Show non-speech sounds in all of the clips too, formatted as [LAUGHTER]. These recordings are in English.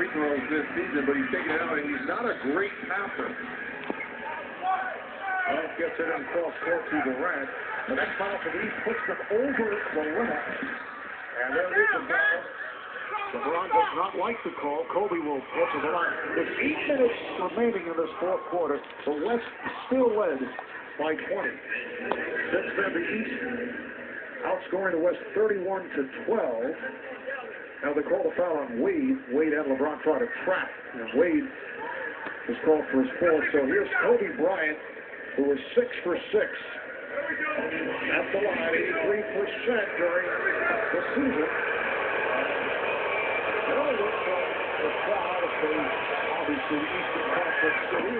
free throws this season, but he's taken it out, and he's not a great passer. Well, gets it in cross court to Durant. The next foul for the East puts them over the limit. And there is the foul. LeBron does not like the call. Kobe will get to the line. With eight minutes remaining in this fourth quarter, the West still led by 20. Since then, the East outscoring the West 31 to 12. Now they call the foul on Wade. Wade and LeBron try to trap. And Wade was called for his fourth. So here's Kobe Bryant, who was six for six at the line, 83% during the season. Another look from the crowd as they obviously Eastern Conference City.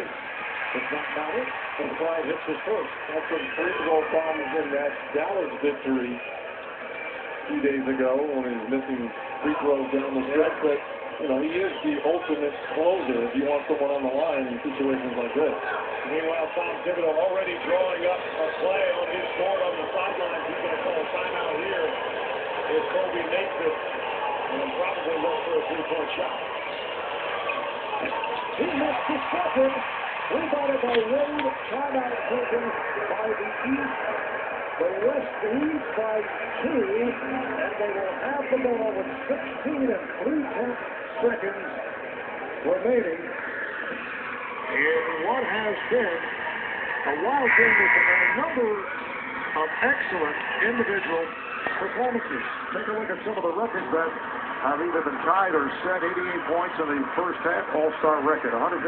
It's not about it, but the crowd hits his first. Had some free throw problems in that Dallas victory a few days ago when he was missing free throws down the stretch. But, you know, he is the ultimate closer if you want someone on the line in situations like this. Meanwhile, Tom Thibodeau already drawing up a play on his board on the sidelines. He's going to call a timeout here if Kobe makes it and probably look for a three-point shot. He missed the second. Rebounded by Wade. Timeout taken by the East. The West leads by two, and they will have the ball with 16 and three-tenths seconds remaining in what has been a wild game with a number of excellent individual performances. Take a look at some of the records that have either been tied or set 88 points in the first half, all-star record. 157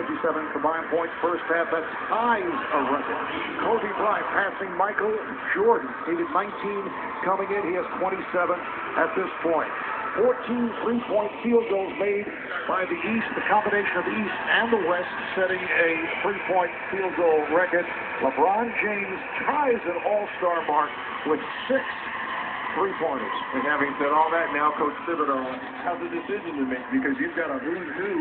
combined points first half, that ties a record. Kobe Bryant passing Michael Jordan. He did 19 coming in. He has 27 at this point. 14 three-point field goals made by the East, the combination of the East and the West setting a three-point field goal record. LeBron James ties an all-star mark with six three-pointers. And having said all that, now Coach Thibodeau has a decision to make because you've got a who's who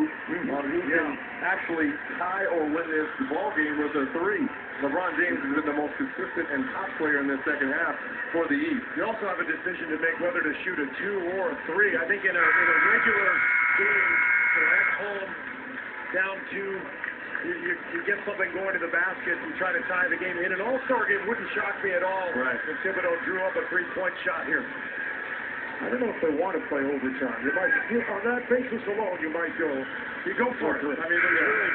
on who can actually tie or win this ball game with a three. LeBron James has been the most consistent and top player in the second half for the East. You also have a decision to make whether to shoot a two or a three. I think in a, in a regular game, at home, down two, you, you, you get something going to the basket and try to tie the game. In an all-star game, wouldn't shock me at all Right. if Thibodeau drew up a three-point shot here. I don't know if they want to play overtime. You might, you, on that basis alone, you might go. You go for it. I mean, there's really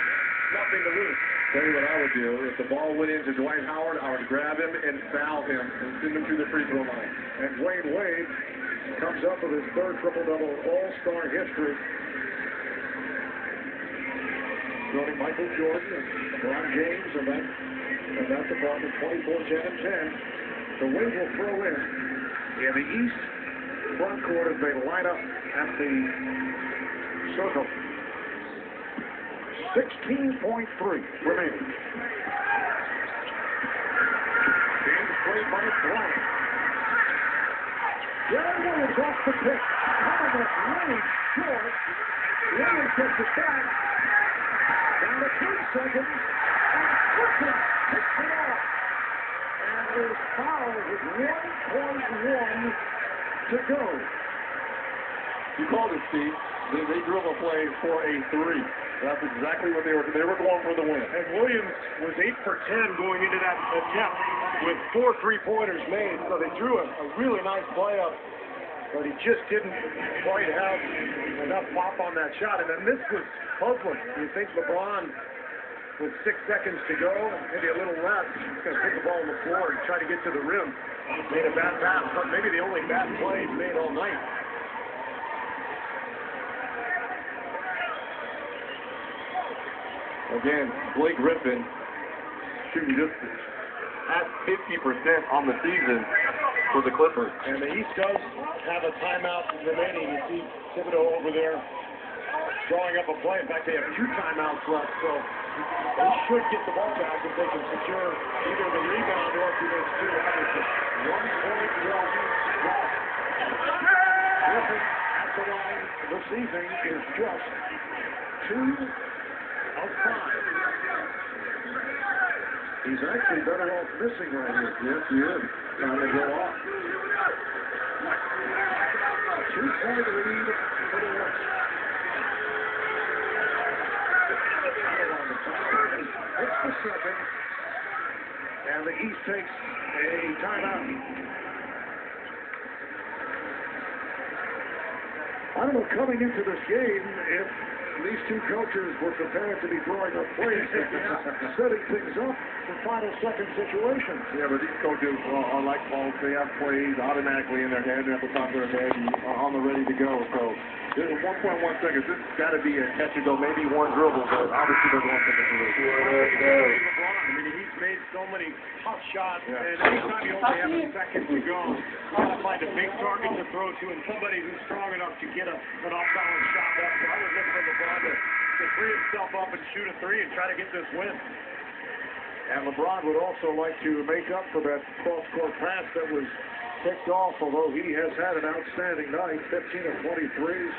nothing to lose. Tell you what I would do. If the ball went into Dwight Howard, I would grab him and foul him and send him to the free throw line. And Dwyane Wade comes up with his third triple-double all-star history. Joining Michael Jordan and LeBron James and that, and that department 24, 10, and 10. So Wade will throw in. In the East front court as they line up at the circle. 16.3 remaining. James played by Bryant. Deron Williams off the pick. Coming up really short. Williams gets it back. And it off. And is fouled with 1.1 to go. You called it, Steve. They, they up a play for a three. That's exactly what they were. They were going for the win. And Williams was 8 for 10 going into that attempt with four three-pointers made. So they drew a, a really nice play up, but he just didn't quite have enough pop on that shot. And then this was puzzling. You think LeBron, with six seconds to go, maybe a little less, he's going to put the ball on the floor and try to get to the rim. Made a bad pass, but maybe the only bad play he's made all night. Again, Blake Griffin shooting just at 50% on the season for the Clippers. And the East does have a timeout remaining. You see Thibodeau over there drawing up a play. In fact, they have two timeouts left, so they should get the ball back if they can secure either the rebound or if he makes two. Obviously, one point one loss. Griffin at the line this evening is just two of five. He's actually better off missing right here. Yes, he is. Time to go off. Two-point lead for the West. second. And the East takes a timeout. I don't know coming into this game if these two coaches were prepared to be throwing up plays, [LAUGHS] setting things up for final second situations. Yeah, but these coaches are, are like Paul. They have plays automatically in their head and at the top of their head and are on the ready to go. So, this is 1.1 seconds. This has got to be a catch and go, maybe one dribble, but obviously they're going to do it. LeBron. I mean, he's made so many tough shots, Yeah. and anytime you only have a second to go, trying to find a big target to throw to and somebody who's strong enough to get a, an off-balance shot. up. So I would look for LeBron to, to free himself up and shoot a three and try to get this win. And LeBron would also like to make up for that cross-court pass that was picked off, although he has had an outstanding night, 15 of 23s,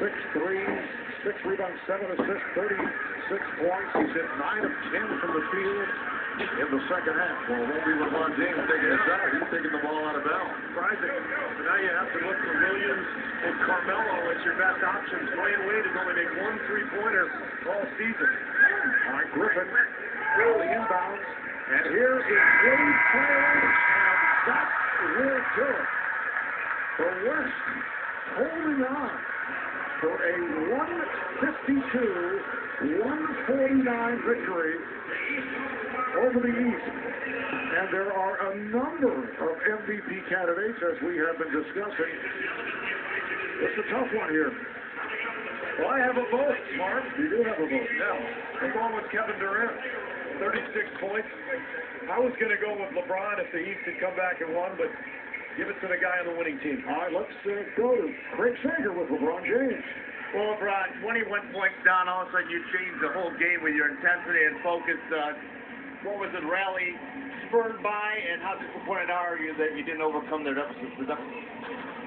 six threes, six rebounds, seven assists, 36 points. He's hit nine of 10 from the field in the second half. Well, it won't be LeBron James taking a shot. He's taking the ball out of bounds. Surprising. So now you have to look for Williams and Carmelo as your best options. Dwyane Wade has only made one three-pointer all season. All right, Griffin, the inbounds, and here is Wade firing, and that will do it. The West holding on for a 152-149 victory over the East. And there are a number of MVP candidates, as we have been discussing. It's a tough one here. Well, I have a vote, Mark. You do have a vote. Yeah, I'm going with Kevin Durant. 36 points. I was going to go with LeBron if the East had come back and won, but give it to the guy on the winning team. All right, let's uh, go to Craig Sager with LeBron James. Well, LeBron, 21 points down, all of a sudden you changed the whole game with your intensity and focus. Uh, what was it, rally spurred by, and how disappointed are you that you didn't overcome their deficit? deficit?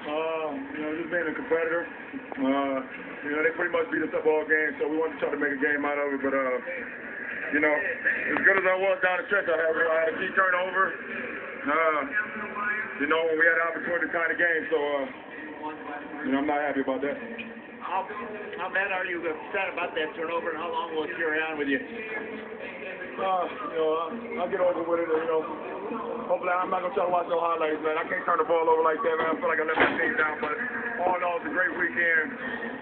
Uh, you know, just being a competitor. Uh, you know, they pretty much beat us up all game, so we wanted to try to make a game out of it. But, uh, you know, as good as I was down the stretch, I had, I had a key turnover. Uh, you know, when we had the opportunity to tie the game, so, uh, you know, I'm not happy about that. How, how bad are you upset about that turnover, and how long will it carry on with you? Uh, you know, I'll, I'll get over with it, you know. Hopefully, I'm not going to try to watch no highlights, man. I can't turn the ball over like that, man. I feel like I let my team down, but all in all, it's a great weekend.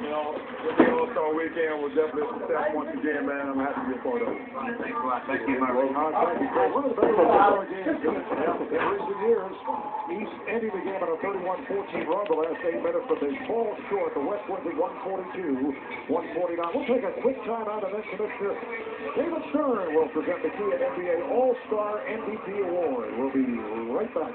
You know, with the All-Star weekend was definitely a success once again, man. I'm happy to be a part of it. Thanks a lot. Thank you, Mark. Thank you, Craig. One of the better All-Star games in recent years. East ending the game on a 31-14 run the last eight minutes, but they fall short. The West wins at 142, 149. We'll take a quick time out, and then Commissioner David Stern will present the Kia NBA All-Star MVP Award. We'll be right back.